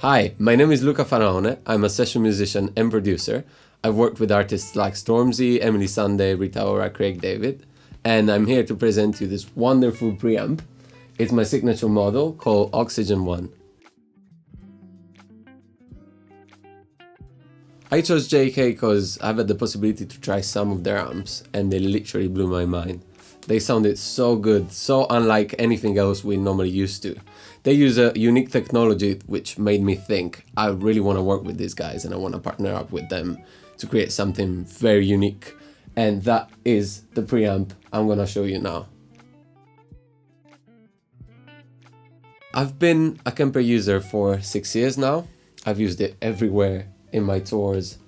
Hi, my name is Luca Faraone. I'm a session musician and producer. I've worked with artists like Stormzy, Emily Sandé, Rita Ora, Craig David, and I'm here to present you this wonderful preamp. It's my signature model called Oxygen One. I chose JK because I've had the possibility to try some of their amps and they literally blew my mind. They sounded so good, so unlike anything else we normally used to. They use a unique technology which made me think I really want to work with these guys and I want to partner up with them to create something very unique. And that is the preamp I'm going to show you now. I've been a Kemper user for six years now. I've used it everywhere in my tours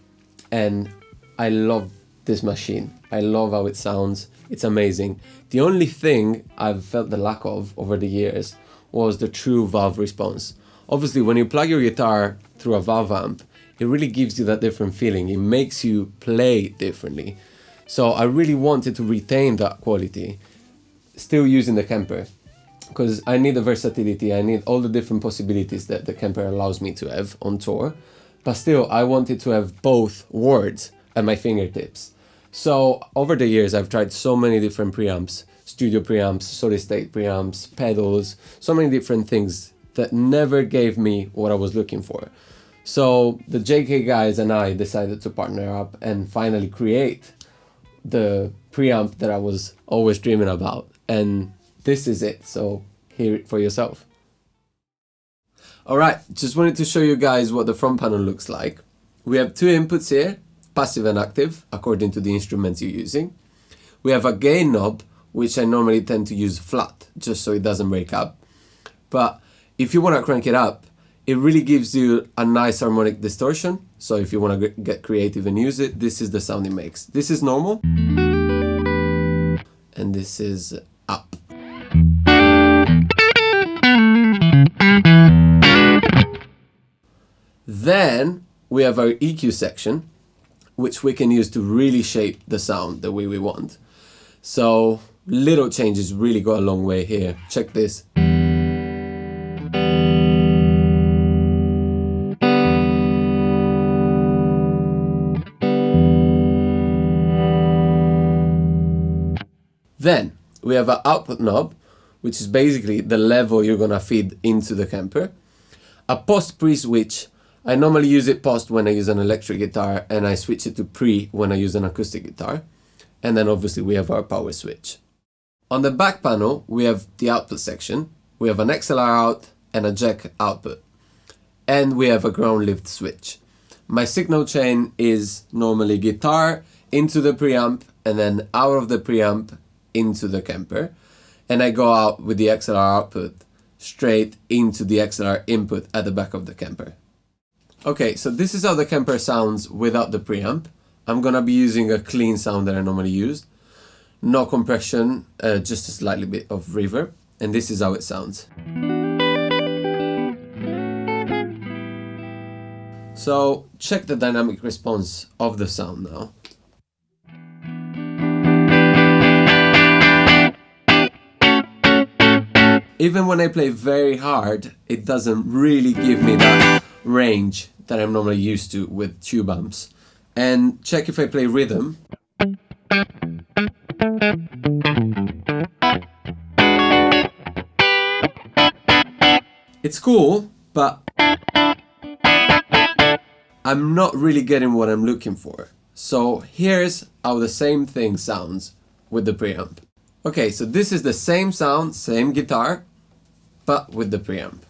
and I love this machine. I love how it sounds. It's amazing. The only thing I've felt the lack of over the years was the true valve response. Obviously, when you plug your guitar through a valve amp, it really gives you that different feeling. It makes you play differently. So I really wanted to retain that quality, still using the Kemper, because I need the versatility, I need all the different possibilities that the Kemper allows me to have on tour. But still, I wanted to have both words at my fingertips. So over the years, I've tried so many different preamps studio preamps, solid state preamps, pedals, so many different things that never gave me what I was looking for. So the JK guys and I decided to partner up and finally create the preamp that I was always dreaming about. And this is it, so hear it for yourself. Alright, just wanted to show you guys what the front panel looks like. We have two inputs here, passive and active, according to the instruments you're using. We have a gain knob which I normally tend to use flat just so it doesn't break up. But if you want to crank it up, it really gives you a nice harmonic distortion. So if you want to get creative and use it, this is the sound it makes. This is normal. And this is up. Then we have our EQ section, which we can use to really shape the sound the way we want. So little changes really go a long way here. Check this. Then we have an output knob, which is basically the level you're gonna feed into the Kemper. A post pre switch. I normally use it post when I use an electric guitar and I switch it to pre when I use an acoustic guitar. And then obviously we have our power switch. On the back panel, we have the output section. We have an XLR out and a jack output. And we have a ground lift switch. My signal chain is normally guitar into the preamp and then out of the preamp into the Kemper. And I go out with the XLR output straight into the XLR input at the back of the Kemper. Okay, so this is how the Kemper sounds without the preamp. I'm gonna be using a clean sound that I normally use no compression, uh, just a slightly bit of reverb, and this is how it sounds. So check the dynamic response of the sound now. Even when I play very hard, it doesn't really give me that range that I'm normally used to with tube amps. And check if I play rhythm. It's cool, but I'm not really getting what I'm looking for. So here's how the same thing sounds with the preamp. Okay, so this is the same sound, same guitar, but with the preamp.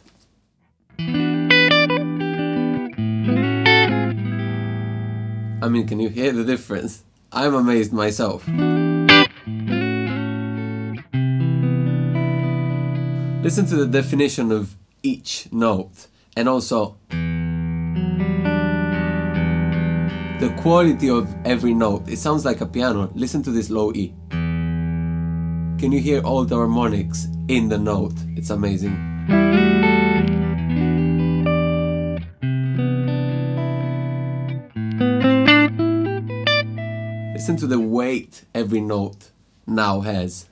I mean, can you hear the difference? I'm amazed myself. Listen to the definition of each note and also the quality of every note. It sounds like a piano. Listen to this low E. Can you hear all the harmonics in the note? It's amazing. Listen to the weight every note now has.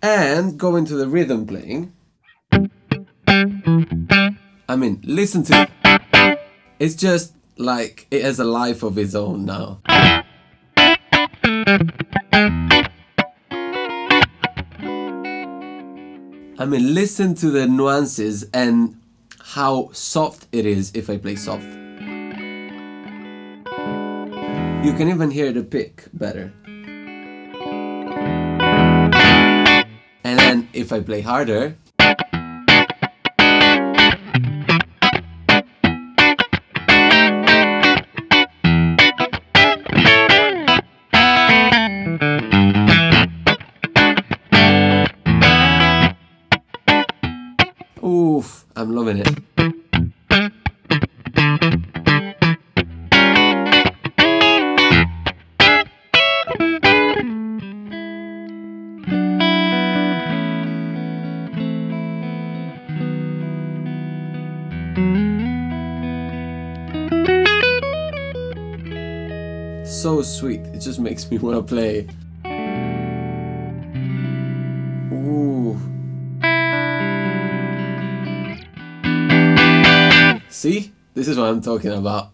And go into the rhythm playing. I mean, listen to it. It's just like it has a life of its own now. I mean, listen to the nuances and how soft it is if I play soft. You can even hear the pick better. And then if I play harder, Oof, it. So sweet, it just makes me want to play. See? This is what I'm talking about.